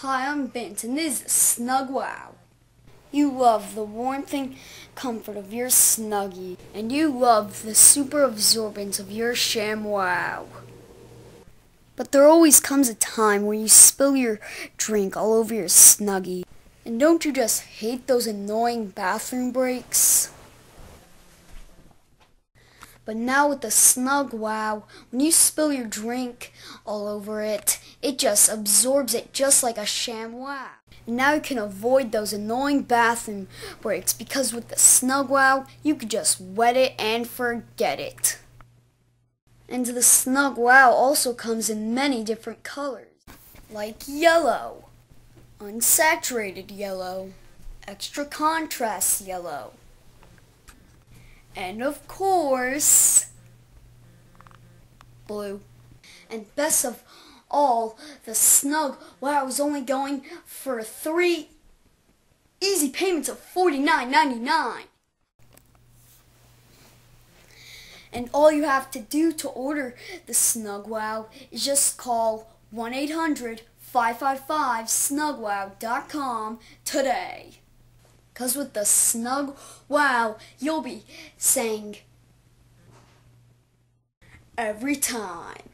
Hi, I'm Bint, and this is Snug Wow. You love the warmth and comfort of your Snuggie, and you love the super absorbance of your ShamWow. But there always comes a time where you spill your drink all over your Snuggie. And don't you just hate those annoying bathroom breaks? But now with the Snug Wow, when you spill your drink all over it, it just absorbs it just like a ShamWow. Now you can avoid those annoying bathroom breaks because with the Snug Wow, you can just wet it and forget it. And the Snug Wow also comes in many different colors, like yellow, unsaturated yellow, extra contrast yellow, and of course, blue. And best of all, the snug wow was only going for three easy payments of $49.99. And all you have to do to order the Snug Wow is just call 1 800 555 snugwow.com today. Because with the Snug Wow, you'll be saying every time.